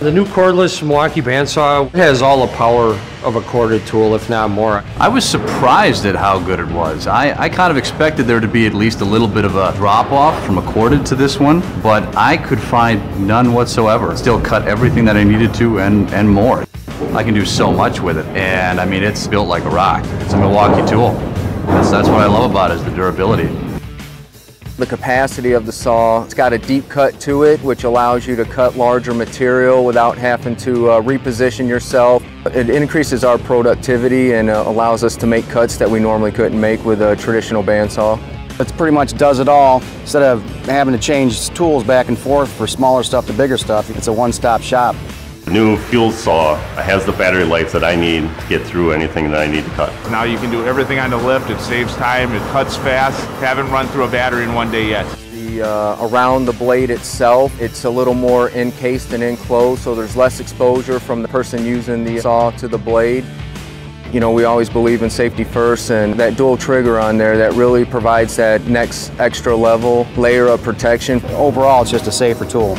The new cordless Milwaukee bandsaw has all the power of a corded tool, if not more. I was surprised at how good it was. I, I kind of expected there to be at least a little bit of a drop off from a corded to this one, but I could find none whatsoever. Still cut everything that I needed to and, and more. I can do so much with it, and I mean, it's built like a rock. It's a Milwaukee tool. That's, that's what I love about it, is the durability. The capacity of the saw, it's got a deep cut to it, which allows you to cut larger material without having to uh, reposition yourself. It increases our productivity and uh, allows us to make cuts that we normally couldn't make with a traditional bandsaw. It pretty much does it all. Instead of having to change tools back and forth for smaller stuff to bigger stuff, it's a one-stop shop. The new fuel saw has the battery life that I need to get through anything that I need to cut. Now you can do everything on the lift. It saves time. It cuts fast. Haven't run through a battery in one day yet. The, uh, around the blade itself, it's a little more encased and enclosed, so there's less exposure from the person using the saw to the blade. You know, we always believe in safety first, and that dual trigger on there, that really provides that next extra level layer of protection. Overall, it's just a safer tool.